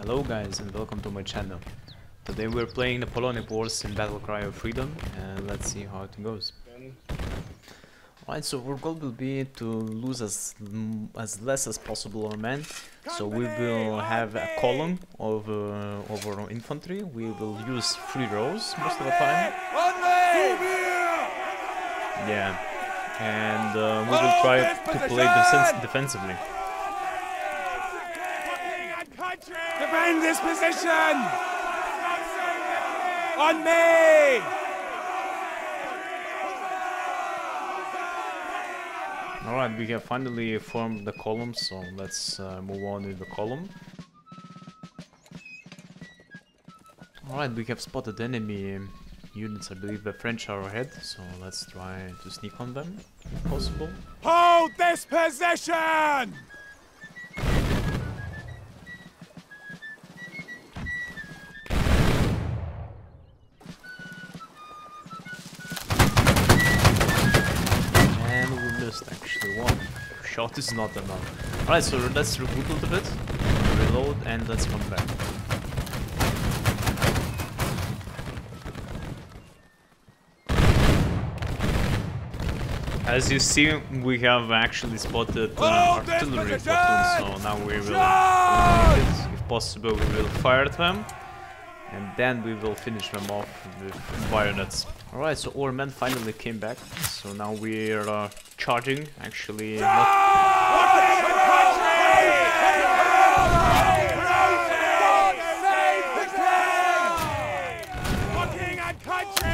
Hello guys and welcome to my channel. Today we're playing the Napoleonic Wars in Battle Cry of Freedom and let's see how it goes. Alright, so our goal will be to lose as as less as possible our men. So we will have a column of, uh, of our infantry. We will use three rows most of the time. Yeah, and uh, we will try to play defens defensively. Defend this position! On me! Alright, we have finally formed the column, so let's uh, move on with the column. Alright, we have spotted enemy units, I believe the French are ahead, so let's try to sneak on them, if possible. Hold this position! Missed actually, one shot is not enough. Alright, so let's reboot a little bit, reload, and let's come back. As you see, we have actually spotted uh, artillery so now we will, if if possible, we will fire them, and then we will finish them off with bayonets. Alright, so our men finally came back, so now we're uh, charging, actually not Fucking and country!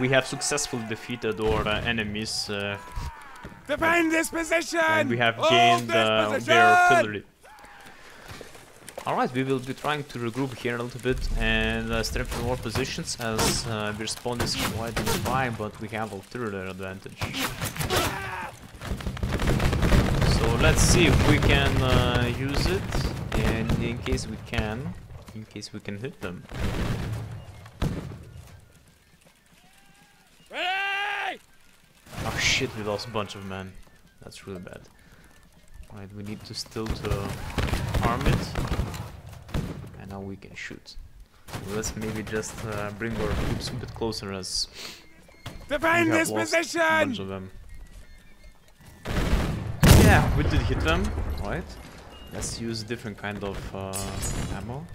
we have successfully defeated our uh, enemies uh, Defend this position! and we have gained uh, their artillery. Alright, we will be trying to regroup here a little bit and uh, strengthen our positions as uh, their spawn is quite nearby, but we have artillery advantage. So let's see if we can uh, use it, and in case we can, in case we can hit them. Ready! Oh shit, we lost a bunch of men. That's really bad. Right, we need to still to arm it. And now we can shoot. Let's maybe just uh, bring our troops a bit closer as Defend this lost a bunch position! of them. Yeah, we did hit them, right? Let's use different kind of uh, ammo.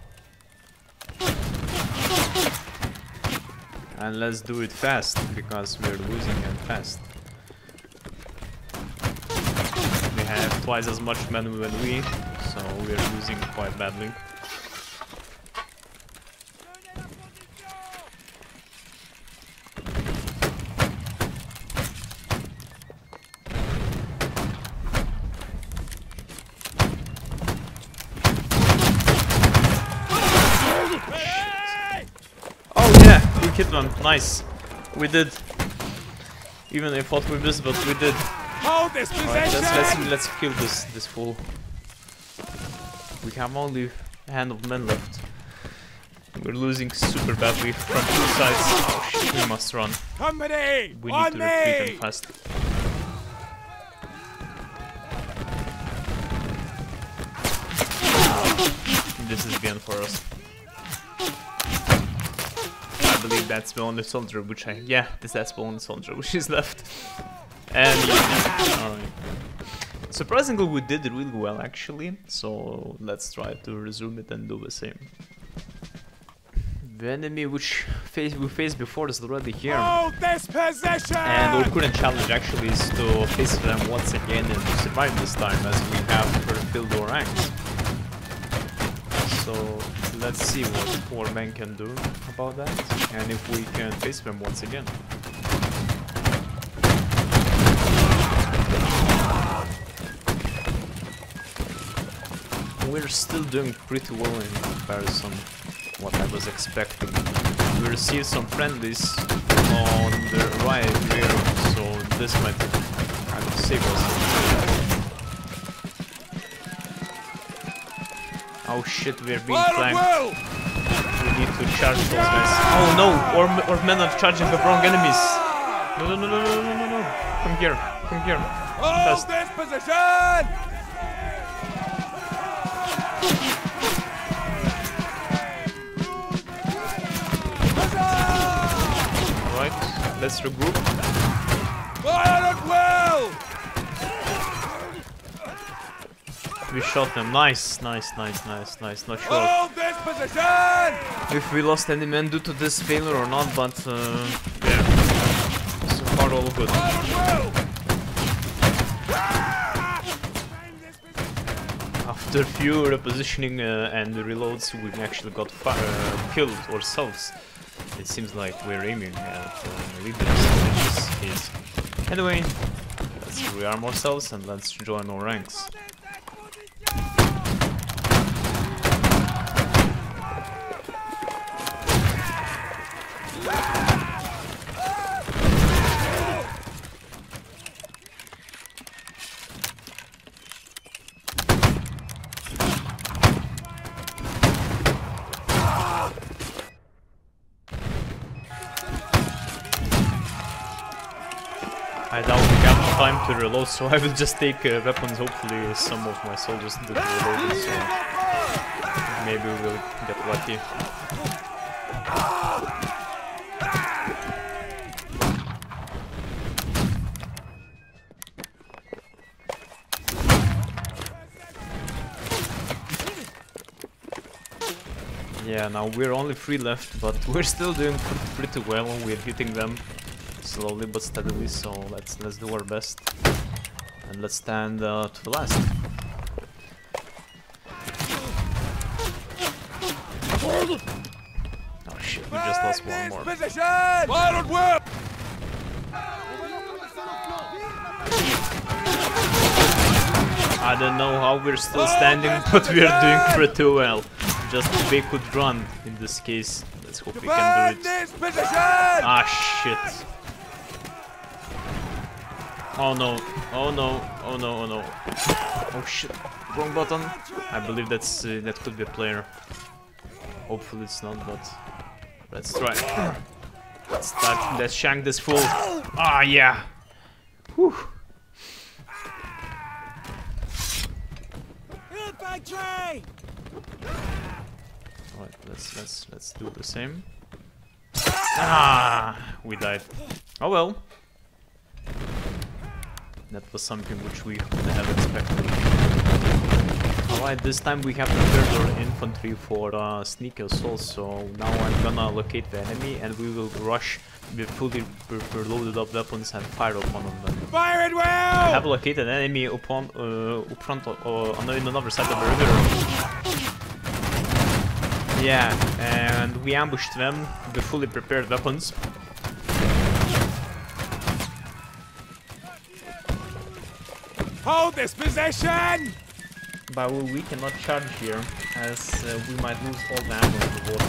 And let's do it fast, because we're losing and fast. Have twice as much men than we, so we're losing quite badly. Oh yeah, we hit one. Nice. We did. Even I thought we missed, but we did. Hold this position! let's, let's let's kill this this fool. We have only a hand of men left. We're losing super badly from two sides. Oh shit, we must run. Company! We need to retreat and fast. This is the end for us. I believe that's the only soldier which I... Yeah, this that's the only soldier which is left. And alright. Surprisingly, we did really well actually, so let's try to resume it and do the same. The enemy which face we faced before is already here. Oh, Hold this position! And our current challenge actually is to face them once again and to survive this time as we have refilled our ranks. So let's see what our men can do about that and if we can face them once again. We're still doing pretty well in comparison to what I was expecting. We received some friendlies on the right rear, so this might kind of save us. Oh shit, we're being flanked. we need to charge those guys. Oh no, our, our men are charging the wrong enemies. No, no, no, no, no, no, no, no. Come here, come here. Hold this position! Alright, let's regroup. Fire at will! We shot them. Nice, nice, nice, nice, nice. Not sure if we lost any men due to this failure or not, but uh, yeah. So far all good. Fire at will! After few repositioning uh, and reloads, we've actually got uh, killed ourselves. It seems like we're aiming at uh, leaders this case. Anyway, let's rearm ourselves and let's join our ranks. I doubt we have time to reload, so I will just take uh, weapons. Hopefully, some of my soldiers did reload, so maybe we'll get lucky. Yeah, now we're only three left, but we're still doing pretty well. We're hitting them slowly but steadily, so let's let's do our best and let's stand uh, to the last. Oh shit, we just lost one more. Position! Fire at will! I don't know how we're still standing, but we're doing pretty well. Just they could run in this case. Let's hope we can do it. Ah shit. Oh no, oh no, oh no, oh no. Oh shit, wrong button. I believe that's uh, that could be a player. Hopefully it's not, but let's try. Let's start, let's shank this fool. Ah yeah. Whew. Infantry! Alright, let's let's let's do the same. Ah, we died. Oh well. That was something which we would have expected. Alright, this time we have prepared our infantry for uh, sneak assault, so now I'm gonna locate the enemy and we will rush with fully preloaded up weapons and fire upon them. Fire at will! I have located an enemy upon uh, up front uh, on in another side of the river. Yeah, and we ambushed them with fully prepared weapons. Hold this position! But we cannot charge here, as uh, we might lose all the ammo in the water.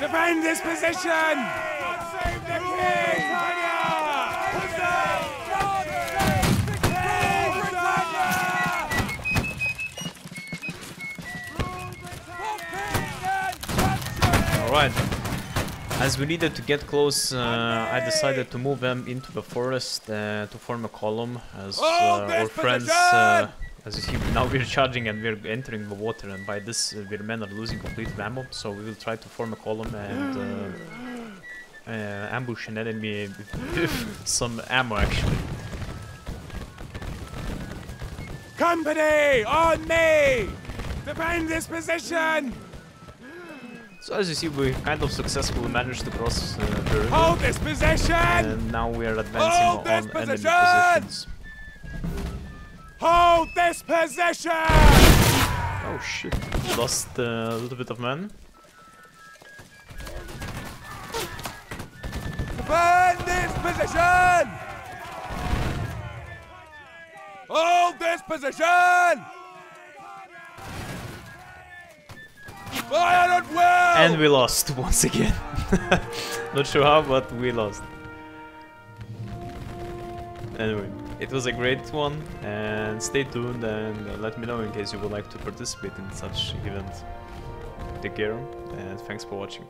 Defend this position! Alright. As we needed to get close, uh, I decided to move them into the forest uh, to form a column, as uh, our friends, uh, as you see, now we're charging and we're entering the water, and by this, uh, our men are losing complete ammo, so we will try to form a column and uh, uh, ambush an enemy with some ammo, actually. Company, on me! Defend this position! So as you see, we kind of successfully managed to cross uh, the river, Hold this position! and now we are advancing Hold on this enemy position! positions. Hold this position! Oh shit, we lost uh, a little bit of men. Defend this position! Hold this position! And we lost once again. Not sure how, but we lost. Anyway, it was a great one, and stay tuned and uh, let me know in case you would like to participate in such event. Take care, and thanks for watching.